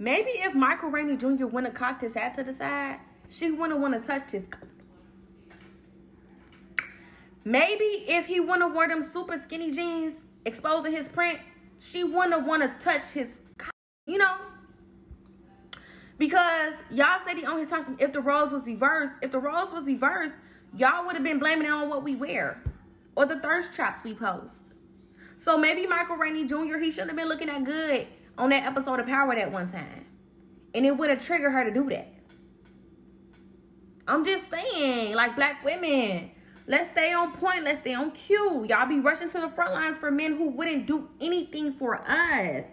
Maybe if Michael Rainey Jr. wouldn't cocked his hat to the side, she wouldn't want to touch his. Maybe if he wouldn't wore them super skinny jeans exposing his print, she wouldn't want to touch his. You know, because y'all said he on his talking. If the roles was reversed, if the roles was reversed, y'all would have been blaming it on what we wear or the thirst traps we post. So maybe Michael Rainey Jr. he shouldn't have been looking that good on that episode of Power that one time, and it would have triggered her to do that. I'm just saying, like black women, let's stay on point. Let's stay on cue. Y'all be rushing to the front lines for men who wouldn't do anything for us.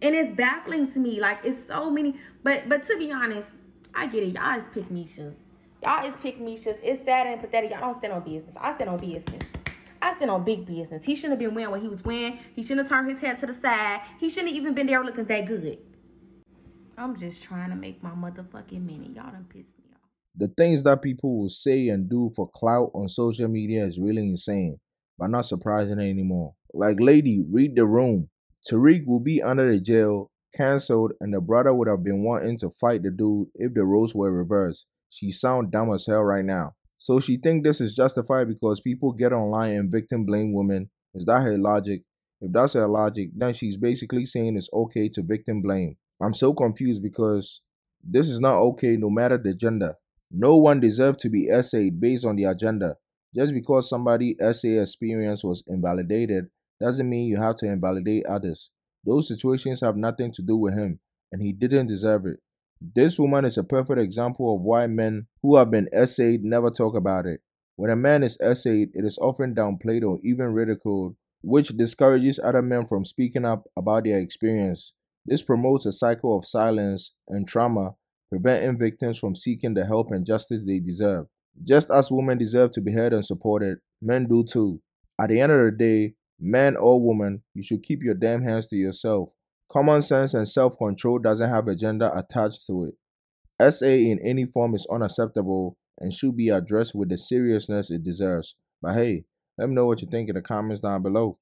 And it's baffling to me. Like it's so many. But but to be honest, I get it. Y'all is pick Mishas. Y'all is pick Mishas. It's sad and pathetic. Y'all don't stand on business. I stand on business. I stand on big business. He shouldn't have been wearing what he was wearing. He shouldn't have turned his head to the side. He shouldn't have even been there looking that good. I'm just trying to make my motherfucking minute. Y'all done pissed me off. The things that people will say and do for clout on social media is really insane, but not surprising anymore. Like, lady, read the room. Tariq will be under the jail, cancelled, and the brother would have been wanting to fight the dude if the roles were reversed. She sound dumb as hell right now. So she think this is justified because people get online and victim blame women. Is that her logic? If that's her logic, then she's basically saying it's okay to victim blame. I'm so confused because this is not okay no matter the gender. No one deserves to be essayed based on the agenda. Just because somebody essay experience was invalidated doesn't mean you have to invalidate others. Those situations have nothing to do with him, and he didn't deserve it. This woman is a perfect example of why men who have been essayed never talk about it. When a man is essayed, it is often downplayed or even ridiculed, which discourages other men from speaking up about their experience. This promotes a cycle of silence and trauma, preventing victims from seeking the help and justice they deserve. Just as women deserve to be heard and supported, men do too. At the end of the day, man or woman, you should keep your damn hands to yourself. Common sense and self control doesn't have a gender attached to it. SA in any form is unacceptable and should be addressed with the seriousness it deserves. But hey, let me know what you think in the comments down below.